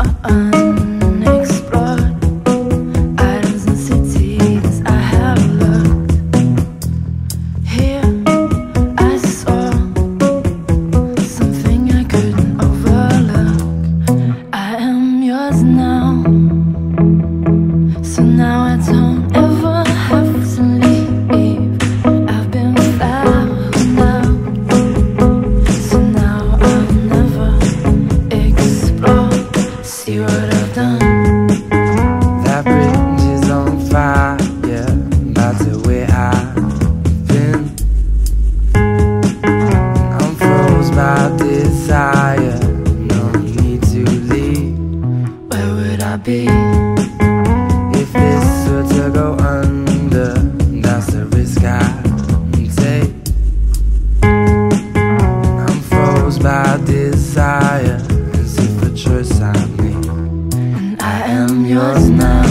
uh uh. Be? If this were to go under, that's the risk I take. I'm froze by desire, as if a choice I made. And I am yours now.